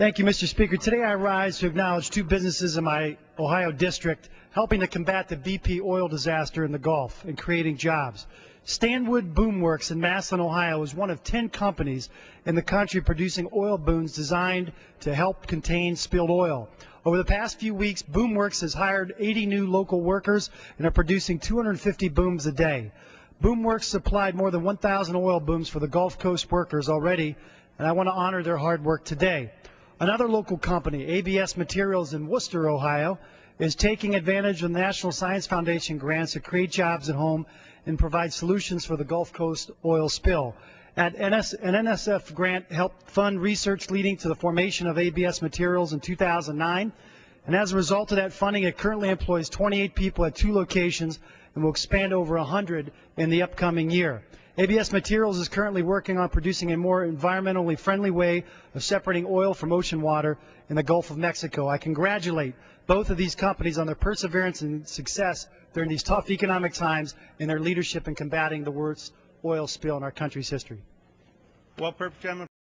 Thank you, Mr. Speaker. Today I rise to acknowledge two businesses in my Ohio district helping to combat the BP oil disaster in the Gulf and creating jobs. Stanwood Boomworks in Massillon, Ohio is one of 10 companies in the country producing oil booms designed to help contain spilled oil. Over the past few weeks, Boomworks has hired 80 new local workers and are producing 250 booms a day. Boomworks supplied more than 1,000 oil booms for the Gulf Coast workers already, and I want to honor their hard work today. Another local company, ABS Materials in Wooster, Ohio, is taking advantage of National Science Foundation grants to create jobs at home and provide solutions for the Gulf Coast oil spill. NS, an NSF grant helped fund research leading to the formation of ABS Materials in 2009. And as a result of that funding, it currently employs 28 people at two locations and will expand over 100 in the upcoming year. ABS Materials is currently working on producing a more environmentally friendly way of separating oil from ocean water in the Gulf of Mexico. I congratulate both of these companies on their perseverance and success during these tough economic times and their leadership in combating the worst oil spill in our country's history. Well, Gentleman